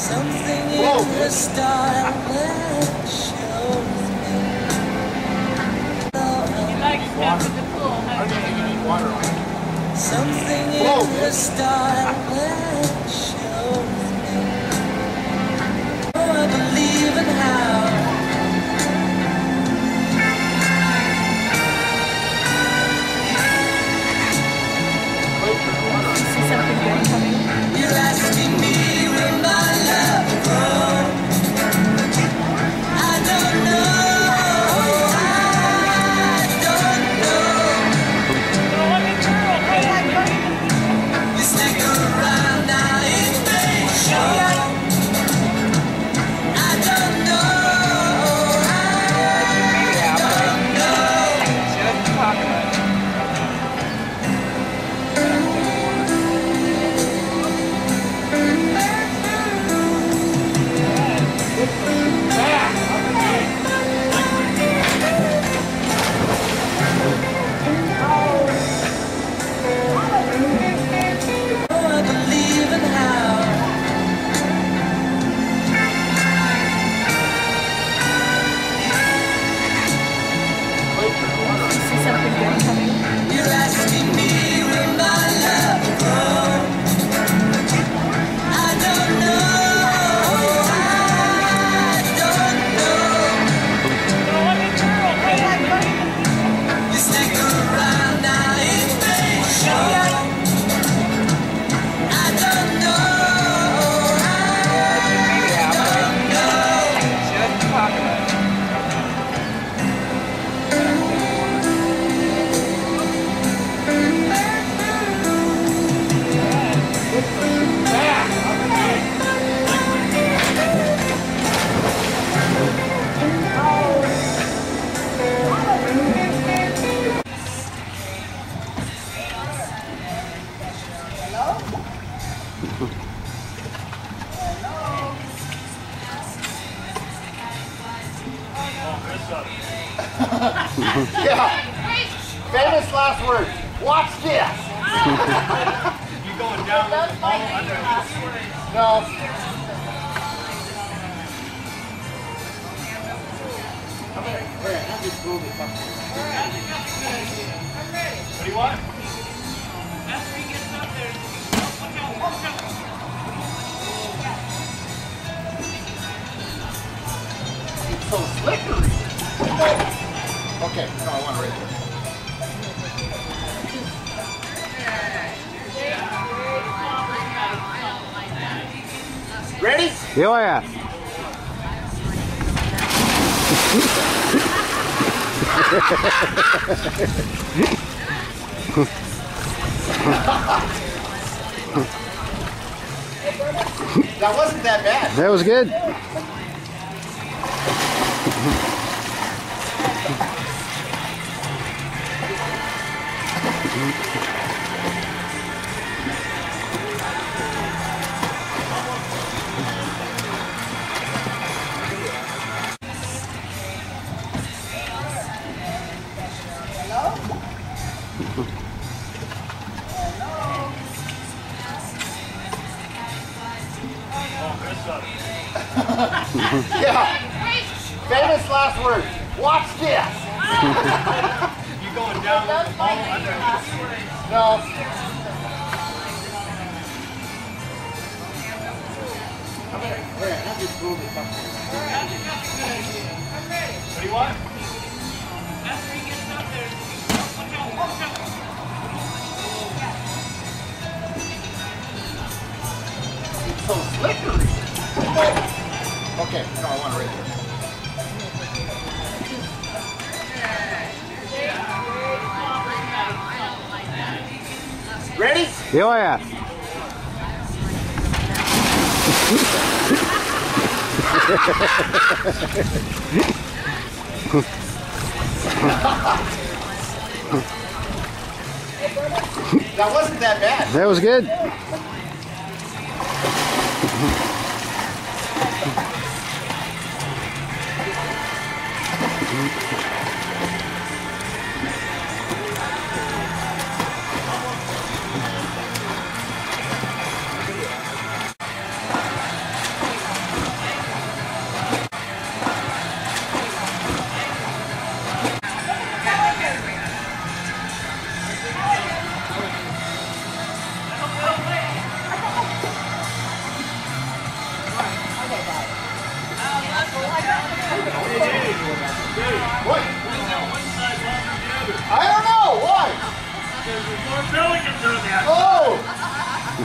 Something in the style that shows me. You like stuff at the pool, huh? Something in the style that shows here, have this movie something. What do you want? It's so slippery. Okay, no, I want it right there. Ready? Yeah. That wasn't that bad. That was good. Yeah. Famous last words. Watch this. You going down with the ball under? No. I'm gonna, here, have this movie something. What do you want? It's so slippery. Okay, no, I want it right there. Ready? Oh yeah. That wasn't that bad. That was good. Mm-hmm.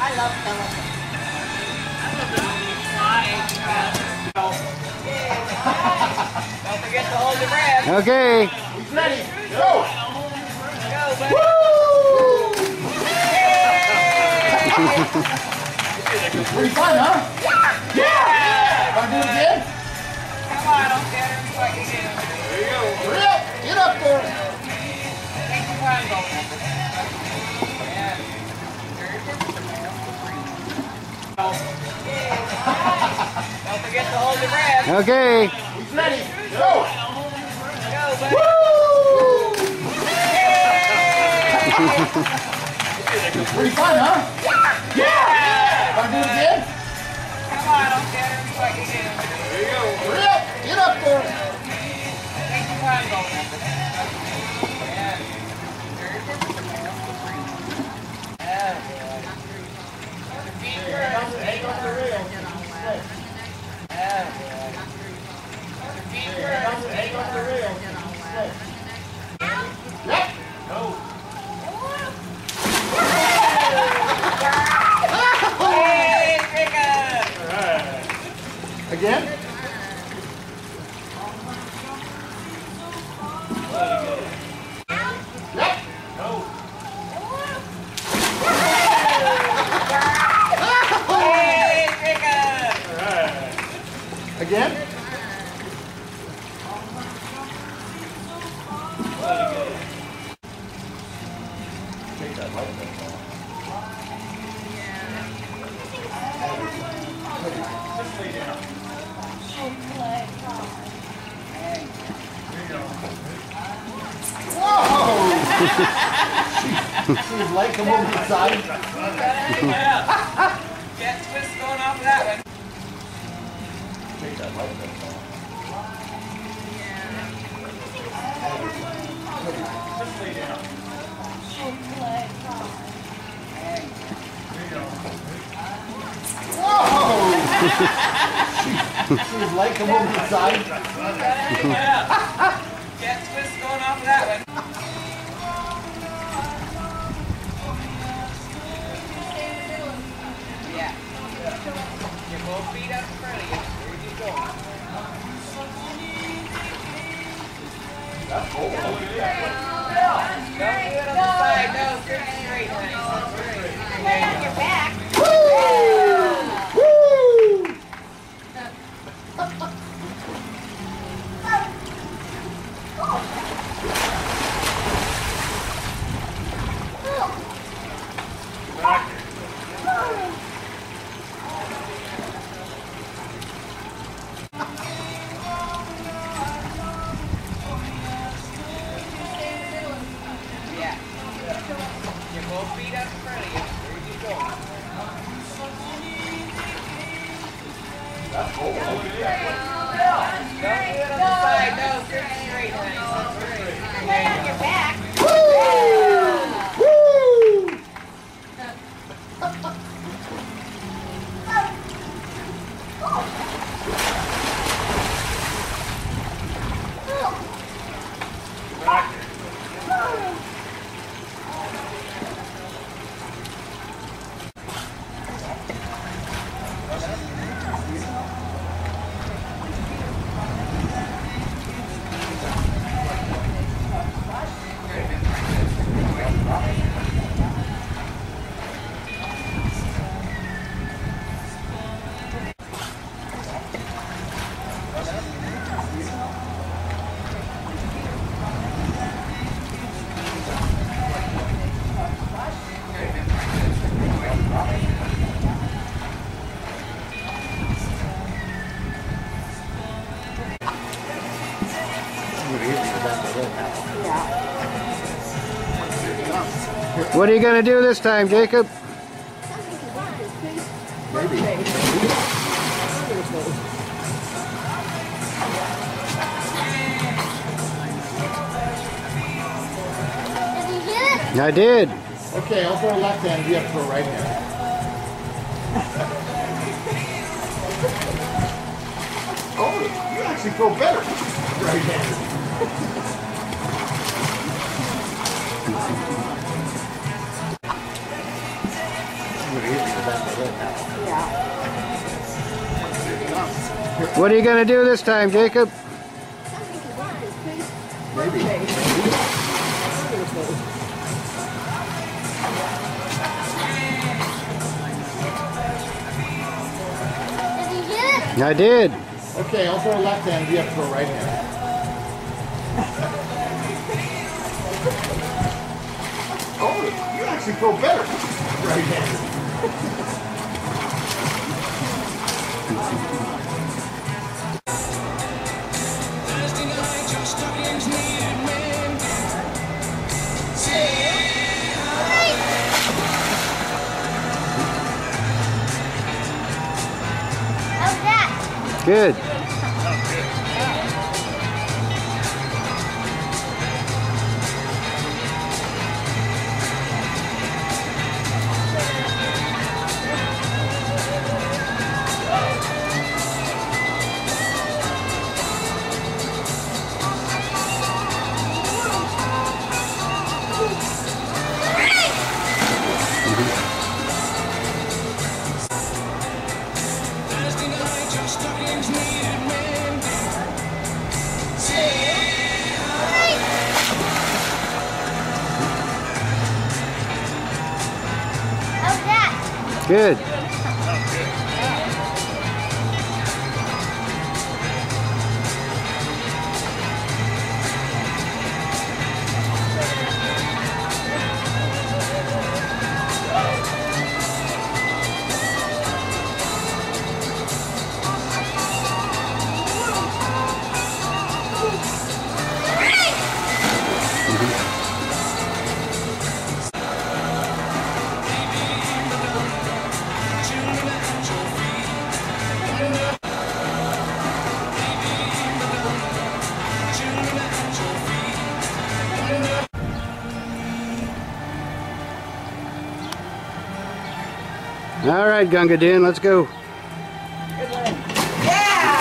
I love elephants. Don't forget to hold your breath. Okay. He's ready. Go! Go, buddy. Woo! Pretty fun, huh? Yeah! Want to do it again? Come on, I'll get her so I can get her. Hurry up! Get up there! Take your time, go. Okay. He's ready. Go! Go. Woo! Pretty fun, huh? Yeah! Want to do it again? Come on, I'll get her so I can get her. Hurry up! Get up there! Take your time, go. Hang on the She's like come over the side. Jet twist going off of that one. Whoa! She's like come over the side. Jet twist going off of that one. Yeah. Your both feet up in front of you. There you go. Don't do it Side. No, straight straight, honey. Lay on your back. What are you going to do this time, Jacob? Maybe. Did you get it? I did. Okay, I'll throw left hand. You have to throw right hand. Oh, you actually throw better. Right hand. What are you going to do this time, Jacob? Maybe. Did you get it? I did. Okay, I'll throw left hand. You have to throw right hand. Actually throw better. Right hand. Good. All right, Gunga Din, let's go. Yeah!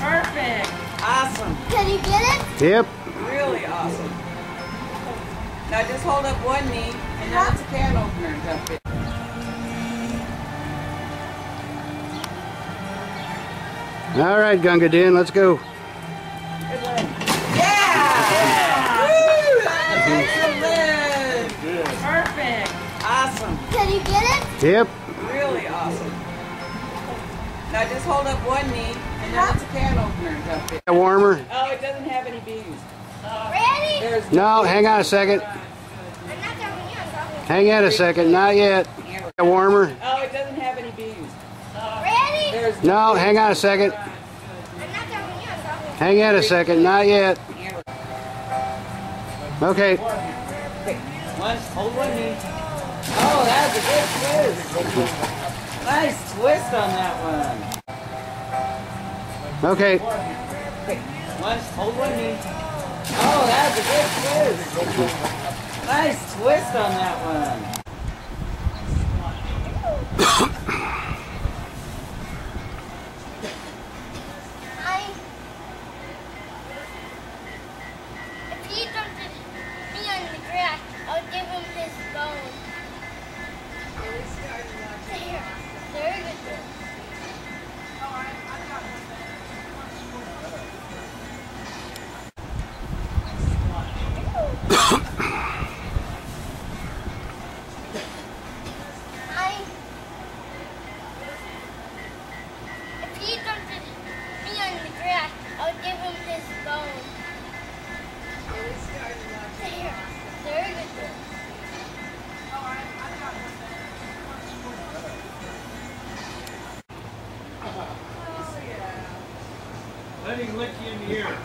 Perfect. Awesome. Did you get it? Yep. Really awesome. Now just hold up one knee and then it's a can opener and jump in. All right, Gunga Din, let's go. Yep. Really awesome. Now just hold up one knee and then it's a can opener and jump in. A warmer? Oh, it doesn't have any beans. Ready? There's No, hang on a second. I'm not talking to you, I'm talking Hang on a second, not yet. A warmer? Oh, it doesn't have any beans. Ready? There's No, hang on a second. I'm not talking to you, I'm talking Hang on a second, not yet. Okay. Okay, one, hold one knee. Oh, that's a good twist. Nice twist on that one. Okay. One, hold one knee. Oh, that's a good twist. Nice twist on that one.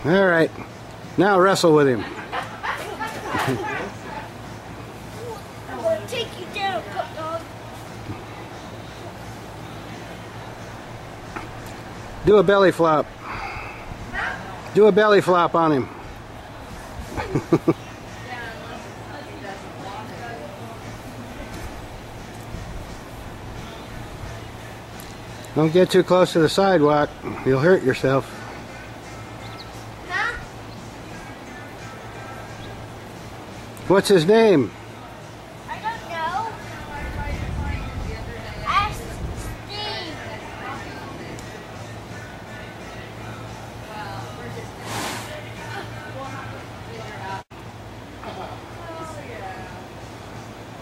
All right. Now wrestle with him. take you down, pup dog. Do a belly flop. Do a belly flop on him. Don't get too close to the sidewalk. You'll hurt yourself. What's his name? I don't know. Ask.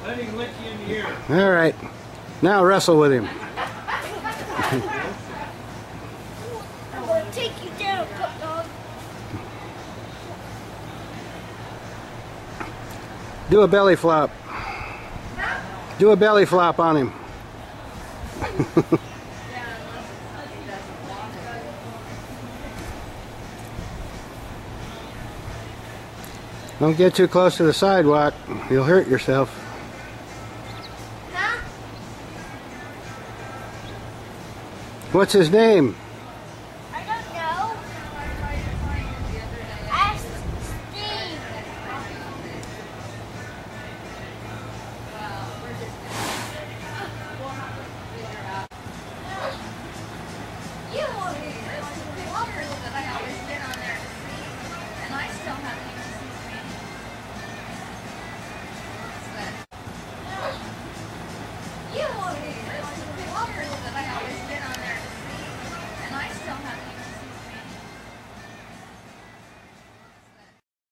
Let him lick you in the ear. All right. Now wrestle with him. I'm gonna take you down, pup dog. Do a belly flop. Do a belly flop on him. Don't get too close to the sidewalk. You'll hurt yourself. What's his name?